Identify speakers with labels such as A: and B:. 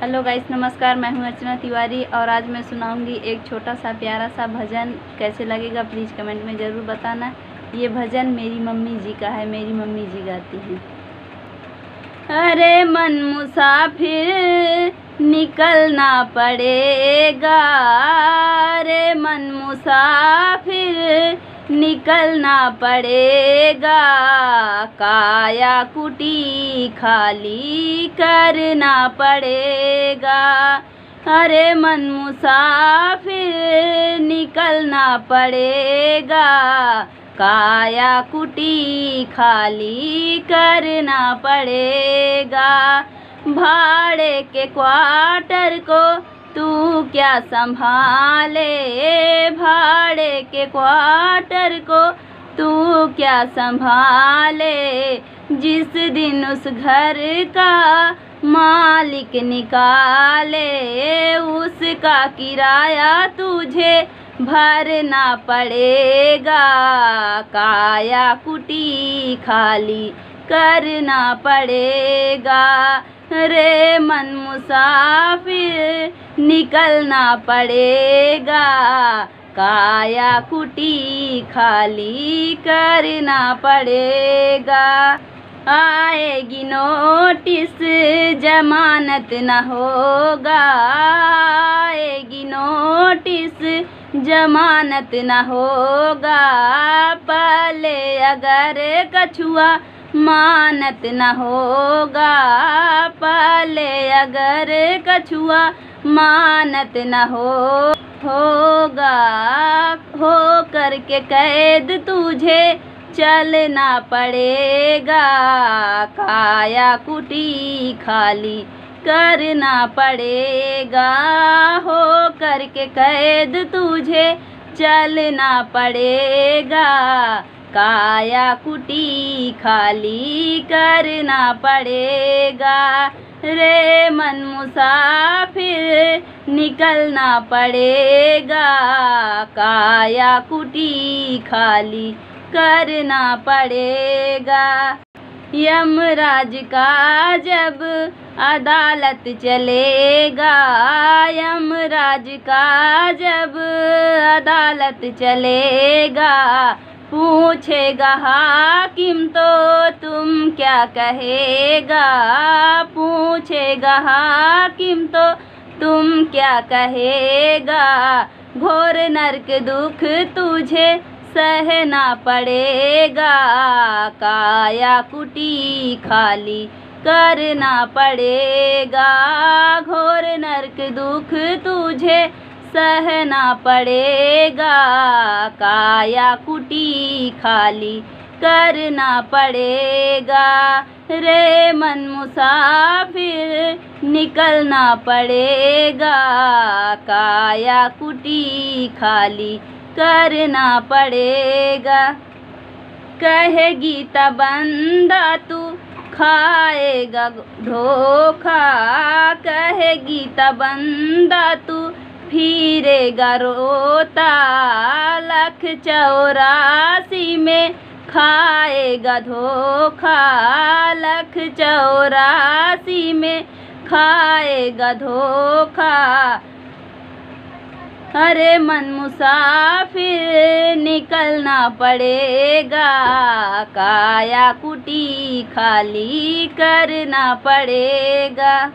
A: Hello guys, नमस्कार, मैं हूँ अर्चना तिवारी और आज मैं सुनाऊँगी एक छोटा सा, प्यारा सा भजन। कैसे लगेगा प्लीज़ कमेंट में ज़रूर बताना। ये भजन मेरी मम्मी जी का है, मेरी मम्मी जी गाती हैं। अरे मन मुसाफिर, निकलना पड़ेगा। अरे मन मुसाफिर निकलना पड़ेगा। काया कुटी खाली करना पड़ेगा। अरे मन मुसाफिर, निकलना पड़ेगा। काया कुटी खाली करना पड़ेगा। भाड़े के क्वार्टर को तू क्या संभाले भाड़े के क्वार्टर को? तू क्या संभाले जिस दिन उस घर का मालिक निकाले? उसका किराया तुझे भरना पड़ेगा। काया कुटी खाली करना पड़ेगा। रे मन मुसाफिर, निकलना पड़ेगा। काया कुटी खाली करना पड़ेगा। आएगी नोटिस, जमानत न होगा। आएगी नोटिस, जमानत न होगा। पहले अगर कछुआ मानत न होगा पहले अगर कछुआ। मानत न हो, होगा, हो करके कैद तुझे। चलना पड़ेगा, काया कुटी खाली करना पड़ेगा। हो करके कैद तुझे चलना पड़ेगा। काया कुटी खाली करना पड़ेगा। रे मन मुसाफिर निकलना पड़ेगा। काया कुटी खाली करना पड़ेगा। यमराज का जब अदालत चलेगा, यमराज का जब अदालत चलेगा पूछेगा, हाकिम तो तुम क्या कहेगा? पूछेगा, हाकिम तो तुम क्या कहेगा? घोर नरक दुख तुझे सहना पड़ेगा। काया कुटी खाली करना पड़ेगा। घोर नरक दुख तुझे सहना पड़ेगा, काया कुटी खाली करना पड़ेगा। रे मन मुसाफिर निकलना पड़ेगा, काया कुटी खाली करना पड़ेगा। कहेगी तबंदा तू खाएगा धोखा कहेगी तबंदा तू फिरेगा रोता लख चौरासी में खाएगा धोखा, लख चौरासी में खाएगा धोखा। अरे मन मुसाफिर, निकलना पड़ेगा। काया कुटी खाली करना पड़ेगा।